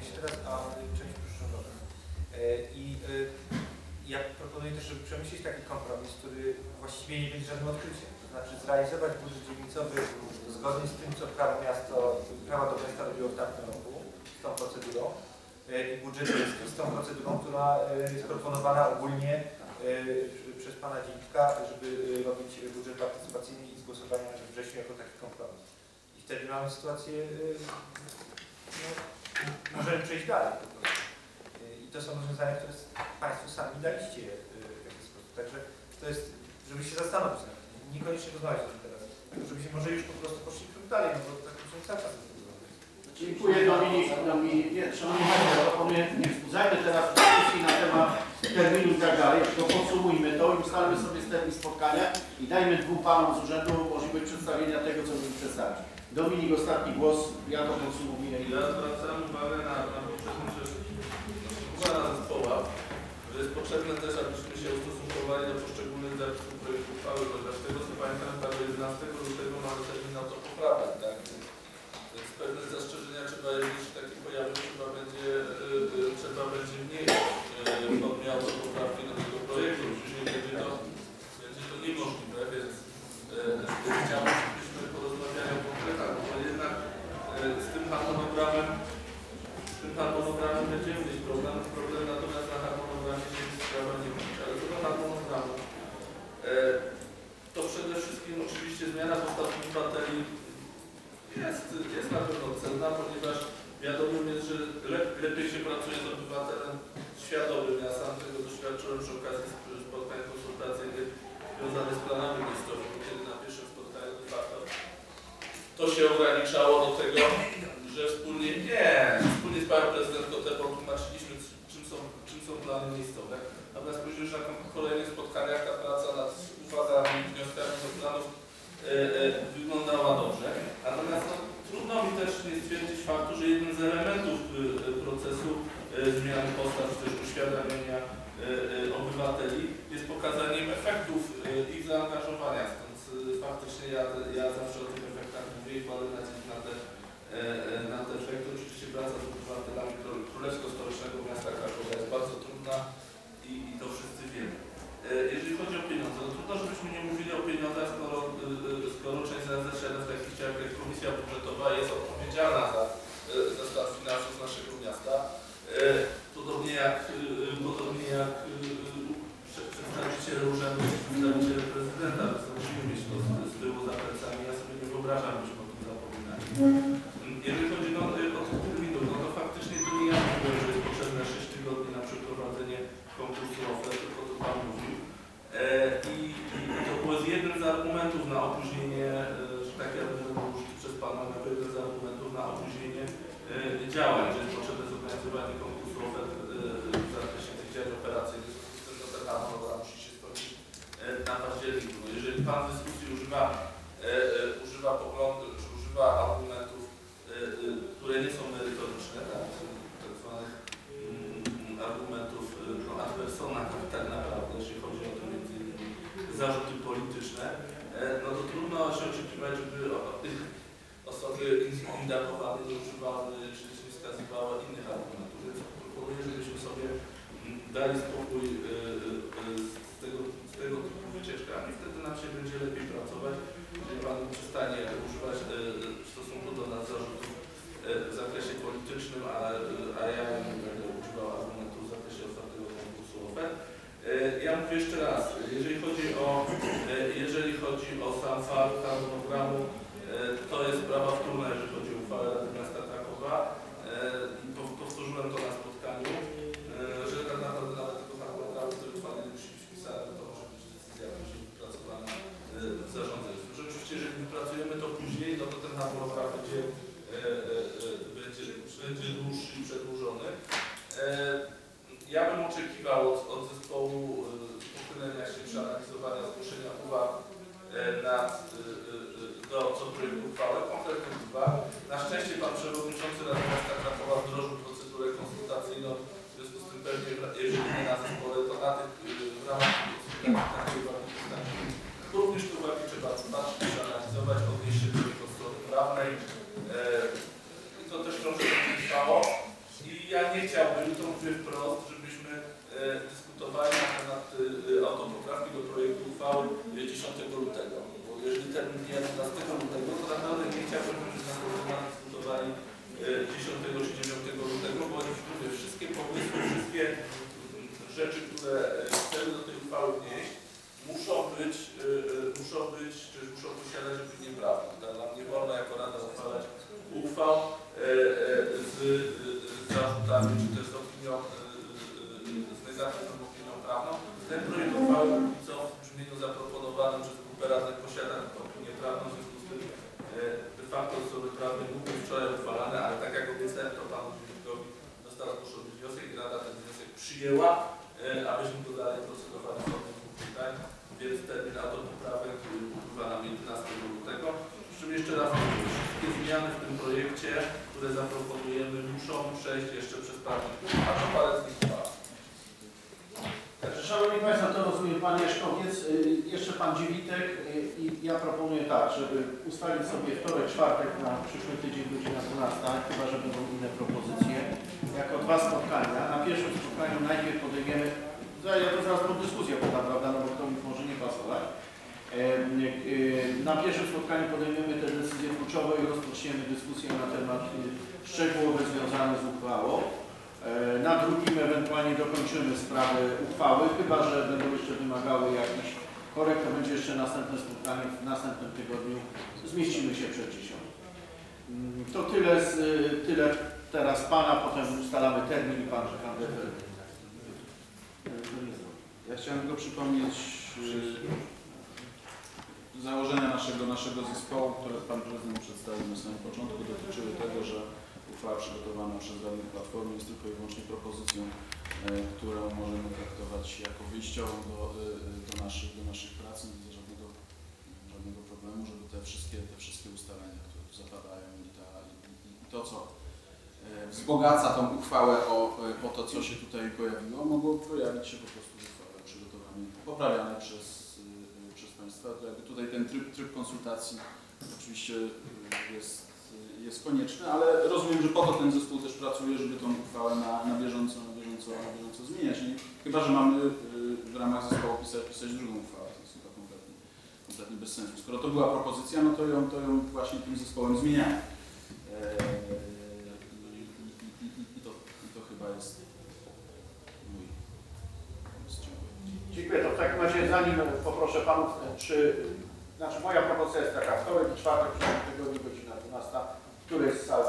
część teraz, a część przyszłoroczną. I ja proponuję też, żeby przemyśleć taki kompromis, który właściwie nie będzie żadnym odkryciem. To znaczy zrealizować budżet dzielnicowy zgodnie z tym, co prawo miasto, prawo do miasta robiło w tamtym roku, z tą procedurą i budżet miejski z tą procedurą, która jest proponowana ogólnie przez pana Dziennika, żeby robić budżet partycypacyjny i z głosowania we wrześniu jako taki kompromis. I wtedy mamy sytuację, no, możemy przejść dalej po prostu. I to są rozwiązania, które Państwo sami daliście w jakiś sposób. Także to jest, żeby się zastanowić. Niekoniecznie rozmawiać o tym teraz. Żebyśmy może już po prostu poszli krok dalej, no bo tak musimy cały czas Dziękuję Dominik. Szanowni Państwo, nie wzbudzajmy teraz dyskusji na temat terminu i tak dalej, tylko podsumujmy to i ustalmy sobie termin spotkania i dajmy dwóm panom z urzędu możliwość przedstawienia tego, co chcemy przedstawić. Dominik, ostatni głos, ja to podsumowuję. Ja zwracam uwagę na, na poprzednim na zespołach, że jest potrzebne też, abyśmy się ustosunkowali do poszczególnych zapisów projektu uchwały, ponieważ z tego co pamiętam, do 11 lutego mamy termin na to poprawiać, tak? Więc pewne zastrzeżenia trzeba, jeśli takie pojawią, trzeba będzie, yy, trzeba będzie wnieść yy, podmiot do poprawki do tego projektu, oczywiście będzie to, będzie to niemożliwe, więc yy, chciałbym, żebyśmy porozmawiali o konkretach, bo jednak yy, z tym harmonogramem z tym harmonogramem będziemy mieć problem, problem natomiast na harmonogramie się sprawa nie kończy, ale co do harmonogramu, to przede wszystkim oczywiście zmiana postaw obywateli jest, jest na pewno cenna, ponieważ wiadomo jest, że lep, lepiej się pracuje z obywatelem świadomym. Ja sam tego doświadczyłem przy okazji spotkań konsultacyjnych związanych z planami miejscowymi, kiedy na pierwszym spotkaniu de to się ograniczało do tego, że wspólnie, nie, wspólnie z panią prezydent Kotepą tłumaczyliśmy, czym są, czym są plany miejscowe. Natomiast później już na kolejnych spotkaniach ta praca nad uwagami, wnioskami do planów e, e, wyglądała dobrze. Natomiast no, trudno mi też nie stwierdzić faktu, że jednym z elementów e, procesu e, zmiany postaw, czy też uświadamiania e, obywateli jest pokazaniem efektów ich zaangażowania. Stąd faktycznie ja, ja zawsze o tych i kładę nacisk na te, na te efekty. Oczywiście praca z obywatelami Królewsko-Stołecznego Miasta Krakowa jest bardzo trudna i, i to wszyscy wiemy. Jeżeli chodzi o pieniądze, no trudno, żebyśmy nie mówili o pieniądzach, skoro, skoro część z w takich ciach jak Komisja Budżetowa jest odpowiedzialna za stan finansów naszego miasta. Podobnie jak, podobnie jak przedstawiciele urzędu, przedstawiciele prezydenta, więc musimy mieć to z, z tyłu za plecami. Ja sobie nie wyobrażam, byśmy o tym zapominali. Jeżeli chodzi no, o tych terminów, no to faktycznie to nie ja mówiłem, że jest potrzebne 6 tygodni na przeprowadzenie konkursu ofert, tylko to Pan mówił. E, i, I to było jeden z argumentów na opóźnienie, e, że taki argument był użyty przez Pana, jako jeden z argumentów na opóźnienie e, działań, że jest potrzebne zorganizowanie konkursu ofert e, w zakresie tych działań operacyjnych. No ten harmonogram musi się skończyć e, na październiku. No, jeżeli Pan w dyskusji używa, e, e, używa poglądu, czy używa argumentów, e, e, które nie są merytoryczne, tak, tak zwanych mm, argumentów no, ad personam, tak naprawdę, jeśli chodzi o to między innymi zarzuty polityczne, e, no to trudno się oczekiwać, żeby osoby indakowane nie używały, czy nie wskazywały innych argumentów. Więc proponuję, żebyśmy sobie mm, dali spokój e, e, z tego, z tego typu wycieczkami, wtedy nam się będzie lepiej pracować, jeżeli Pan przestanie używać w stosunku do nas zarzutów w zakresie politycznym, a, a ja nie będę używał argumentów w zakresie ostatniego konkursu ofert. Ja mówię jeszcze raz, jeżeli chodzi o, jeżeli chodzi o sam fakt harmonogramu, to jest sprawa wtórna, jeżeli chodzi o uchwałę Rady Miasta Krakowa. Powtórzyłem to na spotkaniu, że tak naprawdę nawet tego harmonogramu, który uchwalenie musi być wpisany, to może być decyzja później wypracowana w zarządzeniu. Rzeczywiście, jeżeli wypracujemy to później, no to ten harmonogram będzie będzie, będzie dłuższy i przedłużony. Ja bym oczekiwał od, od zespołu pochylenia się, przeanalizowania, zgłoszenia uwag na, do co projektu uchwały, konkretnie dwa. Na szczęście Pan Przewodniczący Rady Miasta Krakowa wdrożył procedurę konsultacyjną, w związku z tym pewnie, jeżeli nie na zespole, to na tych w ramach dawnej, i to też troszkę się stało. I ja nie chciałbym, to mówię wprost, żebyśmy e, dyskutowali na temat e, autopoprawki do projektu uchwały 10 lutego. Bo jeżeli termin nie 11 lutego, to tak naprawdę nie chciałbym, żebyśmy na dyskutowali 10 czy 9 lutego, bo mówię, wszystkie pomysły, wszystkie rzeczy, które chcemy do tej uchwały wnieść, muszą być, y, y, muszą być, czy muszą posiadać opinię prawną. Nam nie wolno jako Rada uchwalać uchwał e, e, z, y, z zarzutami, czy też z opinią, z negatywną opinią prawną. Ten projekt uchwały co w brzmieniu zaproponowanym przez grupę radnych posiada opinię prawną, w związku z tym e, de facto osoby prawne były wczoraj uchwalane, ale tak jak obiecałem, to panu Dziennikowi został zgłoszony wniosek i Rada ten wniosek przyjęła, abyśmy to dalej procedowali w tym pytaniu więc termin autopoprawek upływa nam 11 lutego. Przy czym jeszcze raz wszystkie zmiany w tym projekcie, które zaproponujemy, muszą przejść jeszcze przez parlament. A to parę z nich. Także Szanowni Państwo, to rozumie Pan Jeszkowiec, y, jeszcze Pan Dziewitek y, i ja proponuję tak, żeby ustalić sobie wtorek, czwartek na przyszły tydzień godzina 12, chyba że będą inne propozycje, jako dwa spotkania. Na pierwszym spotkaniu najpierw podejmiemy, ja to zaraz pod dyskusję podam, prawda, no bo y, Na pierwszym spotkaniu podejmiemy te decyzje kluczowe i rozpoczniemy dyskusję na temat y, szczegółowe związane z uchwałą. E, Na drugim ewentualnie dokończymy sprawę uchwały, chyba że będą jeszcze wymagały jakichś korekt, to będzie jeszcze następne spotkanie w następnym tygodniu. Zmieścimy się przed 10. Mm, To tyle, z, tyle teraz Pana, potem ustalamy termin i Pan Handefer. Ja chciałem tylko przypomnieć y, założenia naszego, naszego zespołu, które Pan Prezydent przedstawił na samym początku, dotyczyły tego, że uchwała przygotowana przez Radę Platformy jest tylko i wyłącznie propozycją, e, którą możemy traktować jako wyjściową do, e, do, naszych, do naszych prac. Nie widzę żadnego, żadnego problemu, żeby te wszystkie, te wszystkie ustalenia, które tu zapadają i, ta, i, i, to, co e, wzbogaca tą uchwałę o, o to, co się tutaj pojawiło, mogło pojawić się po prostu w poprawianej przez, e, przez Państwa. Jakby tutaj ten tryb, tryb konsultacji oczywiście e, jest, jest konieczny, ale rozumiem, że po to ten zespół też pracuje, żeby tą uchwałę na, na, bieżąco, na, bieżąco, na bieżąco zmieniać. I chyba, że mamy e, w ramach zespołu pisać, pisać drugą uchwałę, to jest chyba kompletnie, kompletnie bez sensu. Skoro to była propozycja, no to ją, to ją właśnie tym zespołem zmieniamy. Eee, i, i, i, i, to, I to chyba jest mój pomysł. Dziękuję. Dziękuję. To w takim razie zanim poproszę Panów, e, czy, znaczy moja propozycja jest taka, wtorek i czwartek, w przyszłym tygodniu godzina 12, który jest sala?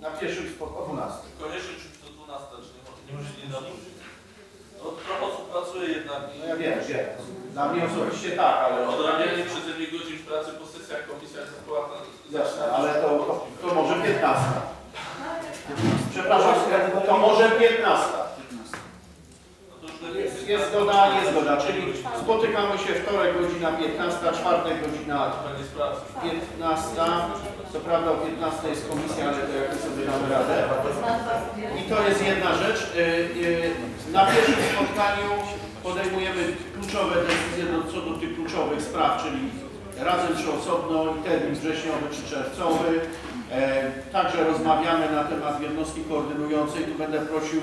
Na pierwszym spotkaniu o 12. Koniecznie czy do 12, czy nie, może- nie możecie nie dodać? No trochę osób pracuje jednak i No ja wiem, wiem. Dla mnie osobiście tak, ale... odrabianie przeze mnie godzin pracy po sesjach komisja jest płatna. Jasne, ale to, to, to może 15. Przepraszam, to może 15. 15. No to już lepiej Jest, jest zgoda, jest zgoda, czyli spotykamy się wtorek godzina 15, czwartek godzina Pani z pracy. 15. Co prawda o 15 jest komisja, ale to jakoś sobie damy radę. I to jest jedna rzecz. Y, y, Na pierwszym spotkaniu podejmujemy kluczowe decyzje do, co do tych kluczowych spraw, czyli razem czy osobno i termin wrześniowy czy czerwcowy. E, Także rozmawiamy na temat jednostki koordynującej. Tu będę prosił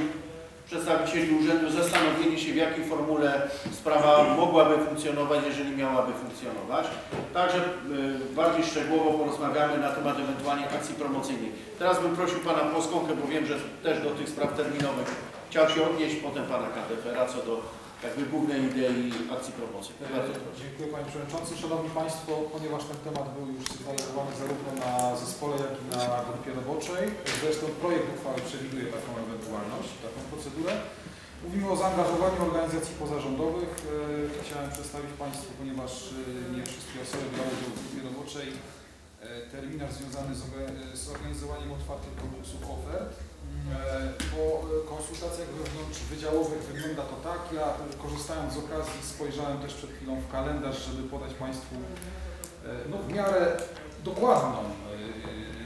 przedstawicieli urzędu zastanowienie się, w jakiej formule sprawa mogłaby funkcjonować, jeżeli miałaby funkcjonować. Także y, bardziej szczegółowo porozmawiamy na temat ewentualnie akcji promocyjnej. Teraz bym prosił Pana Płoskonkę, bo wiem, że też do tych spraw terminowych chciał się odnieść, potem Pana Kandefera co do jakby głównej idei akcji promocyjnej. Bardzo proszę. Dziękuję Panie Przewodniczący. Szanowni Państwo, ponieważ ten temat był już sygnalizowany zarówno na zespole, jak i na grupie roboczej, zresztą projekt uchwały przewiduje taką ewentualność, taką procedurę. Mówimy o zaangażowaniu organizacji pozarządowych. E, Chciałem przedstawić Państwu, ponieważ e, nie wszystkie osoby brały udział w roboczej, e, terminarz związany z orga- z organizowaniem otwartych konkursów ofert. Po konsultacjach wewnątrzwydziałowych wygląda to tak. Ja korzystając z okazji spojrzałem też przed chwilą w kalendarz, żeby podać Państwu no, w miarę dokładną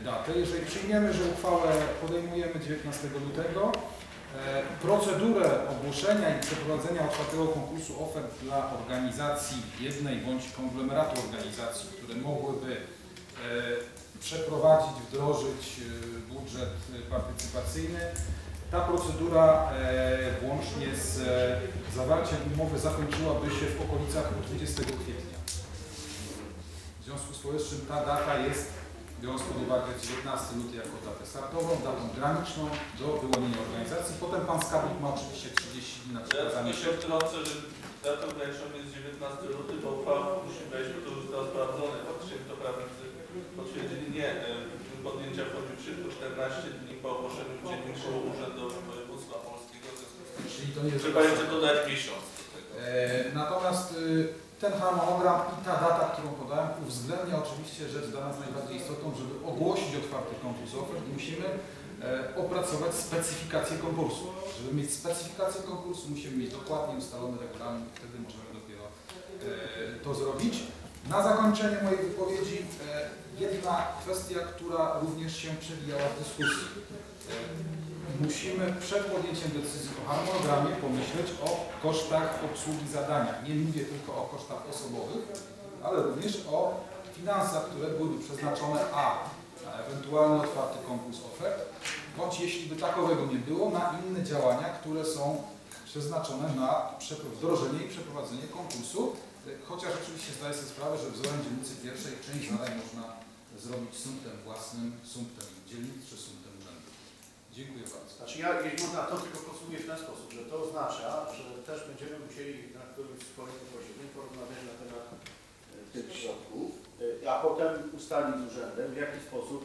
datę. Jeżeli przyjmiemy, że uchwałę podejmujemy 19 lutego, e, procedurę ogłoszenia i przeprowadzenia otwartego konkursu ofert dla organizacji jednej bądź konglomeratu organizacji, które mogłyby e, przeprowadzić, wdrożyć e, budżet partycypacyjny. Ta procedura włącznie z zawarciem umowy zakończyłaby się w okolicach 20 kwietnia. W związku z powyższym ta data jest, biorąc pod uwagę 19 luty jako datę startową, datą graniczną do wyłonienia organizacji. Potem Pan Skarbnik ma oczywiście 30 dni na Ja przekazanie tylko się że datą graniczną jest 19 luty, bo uchwała musi wejść, bo to już zostało sprawdzone, faktycznie to prawnicy potwierdzili. Nie, e, podjęcia wchodził w życie 14 dni po ogłoszeniu w Dzienniku Urzędu Województwa Polskiego. Czyli to nie jest Trzeba jeszcze dodać miesiąc do tego. E, Natomiast y, ten harmonogram i ta data, którą podałem, uwzględnia oczywiście rzecz dla nas najbardziej istotną, żeby ogłosić otwarty konkurs ofert, musimy e, opracować specyfikację konkursu. Żeby mieć specyfikację konkursu, musimy mieć dokładnie ustalony regulamin wtedy możemy dopiero e, to zrobić. Na zakończenie mojej wypowiedzi e, jedna kwestia, która również się przewijała w dyskusji. Musimy przed podjęciem decyzji o harmonogramie pomyśleć o kosztach obsługi zadania. Nie mówię tylko o kosztach osobowych, ale również o finansach, które byłyby przeznaczone a na ewentualny otwarty konkurs ofert, bądź jeśli by takowego nie było, na inne działania, które są przeznaczone na wdrożenie i przeprowadzenie konkursu. Chociaż oczywiście zdaję sobie sprawę, że wzorem dzielnicy pierwszej część zadań można zrobić sumptem własnym, sumptem dzielnicy czy sumptem. Dziękuję bardzo. Znaczy ja, jeśli można, to tylko podsumuję w ten sposób, że to oznacza, że też będziemy musieli na którymś z kolejnych posiedzeń porozmawiać na temat e, tych środków, e, a potem ustalić z urzędem, w jaki sposób,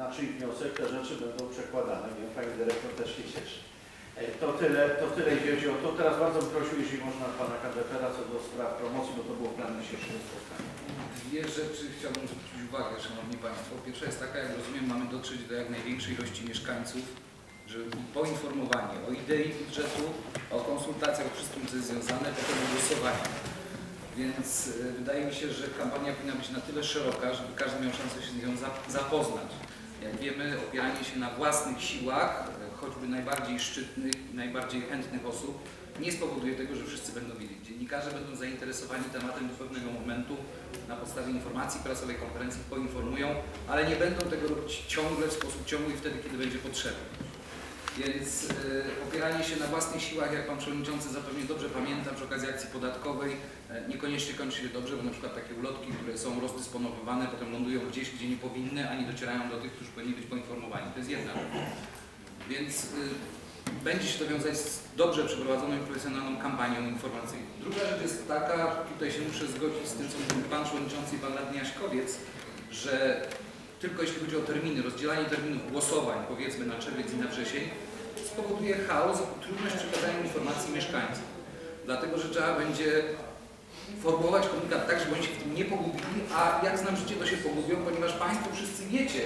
na czyj wniosek te rzeczy będą przekładane. Nie wiem, Pani Dyrektor też się cieszy. E, To tyle, to tyle jeśli chodzi o to. Teraz bardzo bym prosił, jeśli można Pana Kandepera co do spraw promocji, bo to było plan dzisiejszego spotkania. Dwie rzeczy chciałbym zwrócić uwagę, Szanowni Państwo. Pierwsza jest taka, jak rozumiem, mamy dotrzeć do jak największej ilości mieszkańców, żeby byli poinformowani o idei budżetu, o konsultacjach, o wszystkim, co jest związane, potem o głosowaniu. Więc y, wydaje mi się, że kampania powinna być na tyle szeroka, żeby każdy miał szansę się z nią za- zapoznać. Jak wiemy, opieranie się na własnych siłach, y, choćby najbardziej szczytnych najbardziej chętnych osób, nie spowoduje tego, że wszyscy będą wiedzieć. Dziennikarze będą zainteresowani tematem do pewnego momentu, na podstawie informacji prasowej, konferencji poinformują, ale nie będą tego robić ciągle, w sposób ciągły wtedy, kiedy będzie potrzebne. Więc y, opieranie się na własnych siłach, jak Pan Przewodniczący zapewne dobrze pamięta, przy okazji akcji podatkowej, e, niekoniecznie kończy się dobrze, bo na przykład takie ulotki, które są rozdysponowywane, potem lądują gdzieś, gdzie nie powinny, a nie docierają do tych, którzy powinni być poinformowani. To jest jedna rzecz. Więc y, będzie się to wiązać z dobrze przeprowadzoną i profesjonalną kampanią informacyjną. Druga rzecz jest taka, tutaj się muszę zgodzić z tym, co mówił Pan Przewodniczący i Pan Radny że tylko jeśli chodzi o terminy, rozdzielanie terminów głosowań, powiedzmy na czerwiec i na wrzesień, spowoduje chaos i trudność przekazania informacji mieszkańcom. Dlatego, że trzeba będzie formułować komunikat tak, żeby oni się w tym nie pogubili, a jak znam życie, to się pogubią, ponieważ Państwo wszyscy wiecie,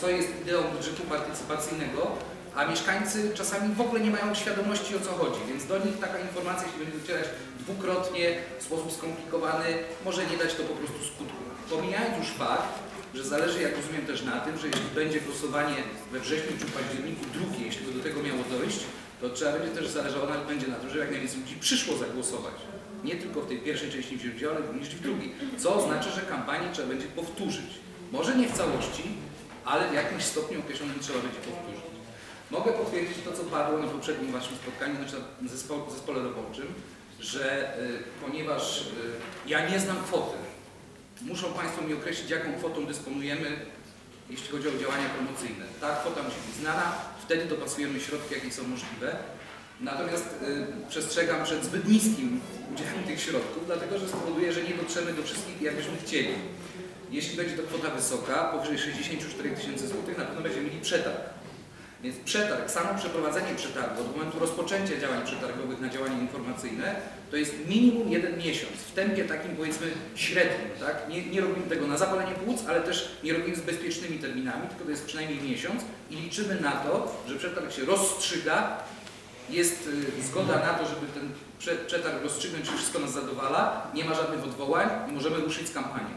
co jest ideą budżetu partycypacyjnego, a mieszkańcy czasami w ogóle nie mają świadomości o co chodzi, więc do nich taka informacja, jeśli będzie docierać dwukrotnie, w sposób skomplikowany, może nie dać to po prostu skutku. Pomijając już fakt, że zależy, jak rozumiem, też na tym, że jeśli będzie głosowanie we wrześniu czy październiku drugie, jeśli by do tego miało dojść, to trzeba będzie też zależało na, będzie na tym, żeby jak najwięcej ludzi przyszło zagłosować. Nie tylko w tej pierwszej części wziąć udział, ale również w drugiej. Co oznacza, że kampanię trzeba będzie powtórzyć. Może nie w całości, ale w jakimś stopniu określonym trzeba będzie powtórzyć. Mogę potwierdzić to, co padło na poprzednim Waszym spotkaniu, znaczy na zespo- zespole roboczym, że y, ponieważ y, ja nie znam kwoty, muszą Państwo mi określić, jaką kwotą dysponujemy, jeśli chodzi o działania promocyjne. Ta kwota musi być znana, wtedy dopasujemy środki, jakie są możliwe. Natomiast y, przestrzegam przed zbyt niskim udziałem tych środków, dlatego że spowoduje, że nie dotrzemy do wszystkich, jakbyśmy chcieli. Jeśli będzie to kwota wysoka, powyżej 64 tysięcy złotych, na pewno będziemy mieli przetarg. Więc przetarg, samo przeprowadzenie przetargu od momentu rozpoczęcia działań przetargowych na działania informacyjne to jest minimum jeden miesiąc, w tempie takim powiedzmy średnim, tak? Nie, nie robimy tego na zapalenie płuc, ale też nie robimy z bezpiecznymi terminami, tylko to jest przynajmniej miesiąc i liczymy na to, że przetarg się rozstrzyga, jest y, zgoda na to, żeby ten prze, przetarg rozstrzygnąć, czy wszystko nas zadowala, nie ma żadnych odwołań i możemy ruszyć z kampanią.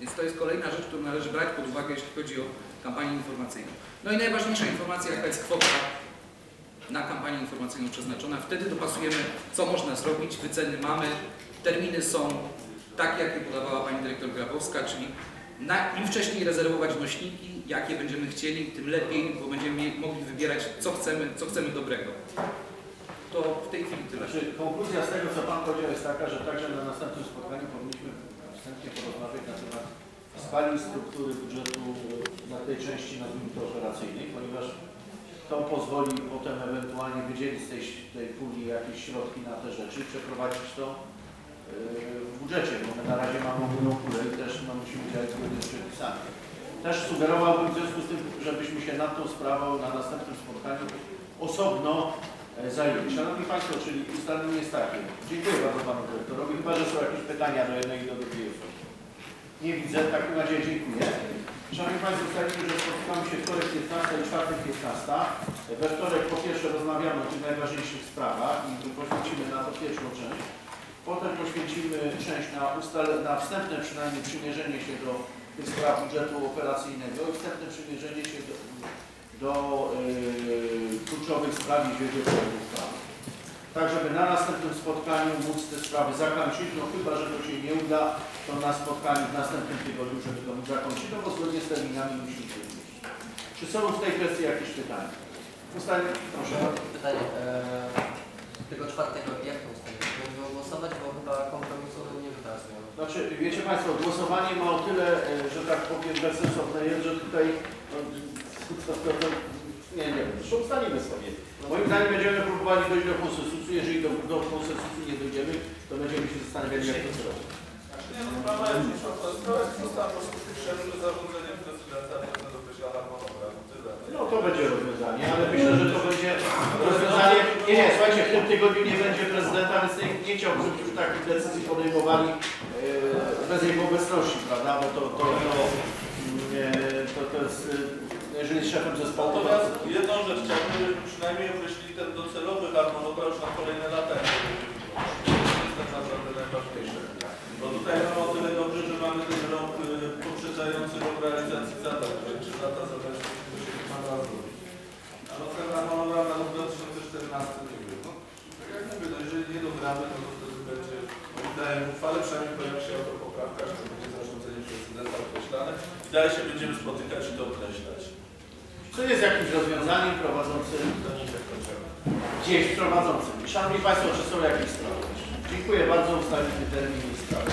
Więc to jest kolejna rzecz, którą należy brać pod uwagę, jeśli chodzi o kampanię informacyjną. No i najważniejsza informacja, jaka jest kwota na kampanię informacyjną przeznaczona. Wtedy dopasujemy, co można zrobić, wyceny mamy, terminy są takie, jakie podawała Pani Dyrektor Grabowska, czyli na, im wcześniej rezerwować nośniki, jakie będziemy chcieli, tym lepiej, bo będziemy mogli wybierać, co chcemy, co chcemy dobrego. To w tej chwili tyle. Znaczy, konkluzja z tego, co Pan powiedział, jest taka, że także na następnym spotkaniu powinniśmy wstępnie porozmawiać na temat skali struktury budżetu na tej części, nazwijmy to operacyjnej, ponieważ to pozwoli potem ewentualnie wydzielić z tej, tej puli jakieś środki na te rzeczy przeprowadzić to yy, w budżecie, bo my na razie mamy ogólną pulę i też no, musimy działać zgodnie z przepisami. też sugerowałbym w związku z tym, żebyśmy się nad tą sprawą na następnym spotkaniu osobno e, zajęli. Szanowni Państwo, czyli ustalenie jest takie. Dziękuję bardzo Panu Dyrektorowi, chyba że są jakieś pytania do jednej i do drugiej osoby. Nie widzę, w takim razie dziękuję. Szanowni Państwo, ustalimy, że spotykamy się wtorek 15 i czwartek 15. We wtorek po pierwsze rozmawiamy o tych najważniejszych sprawach i poświęcimy na to pierwszą część. Potem poświęcimy część na, ustal- na wstępne przynajmniej przymierzenie się do tych spraw budżetu operacyjnego i wstępne przymierzenie się do, do yy, kluczowych spraw, jeśli chodzi o. Tak, żeby na następnym spotkaniu móc te sprawy zakończyć, no chyba, że to się nie uda, to na spotkaniu w następnym tygodniu, żeby to móc zakończyć, no bo zgodnie z terminami musimy to zrobić. Czy są w tej kwestii jakieś pytania? Ustanie, proszę. Pytanie, e, tego czwartego, jak to ustalić? Będziemy głosować, bo chyba kompromisu nie wypracują. Znaczy, wiecie Państwo, głosowanie ma o tyle, e, że tak powiem, bezsensowne jest, że tutaj, no, to, to, to, nie, nie, zresztą ustalimy sobie. Moim zdaniem będziemy próbowali dojść do konsensusu, jeżeli do, do konsensusu nie dojdziemy, to będziemy się zastanawiali, jak to zrobić. Znaczy nie, no sprawa jest już sprawa jest po prostu że zarządzeniem prezydenta prezydent określa harmonogram. Tyle. No to będzie rozwiązanie, ale myślę, że to będzie rozwiązanie. Nie, nie, słuchajcie, w tym tygodniu nie będzie prezydenta, więc nie, nie chciałbym, żebyśmy takich decyzji podejmowali e, bez jego obecności, prawda? Bo to, to, to, mm, e, to, to jest, e, jeżeli jest szefem zespołu, to Natomiast jedną rzecz chciałbym, żebyśmy przynajmniej określili ten docelowy harmonogram już na kolejne lata. to. To jest tak naprawdę najważniejsze. Bo tutaj mamy o tyle dobrze, że mamy ten rok y, poprzedzający rok realizacji zadań, trzy lata zadań, które się ma raz zrobić. A no ten harmonogram na rok 2014 nie wiem. No, tak jak mówię, no jeżeli nie dogramy, no to wtedy będzie, moim zdaniem uchwale przynajmniej pojawi się autopoprawka, że to będzie zarządzenie prezydenta określane i dalej się będziemy spotykać i to określać. Co jest jakimś rozwiązaniem prowadzącym się kończymy. gdzieś prowadzącym. Szanowni Państwo, czy są jakieś sprawy? Dziękuję bardzo, ustalimy termin i sprawy.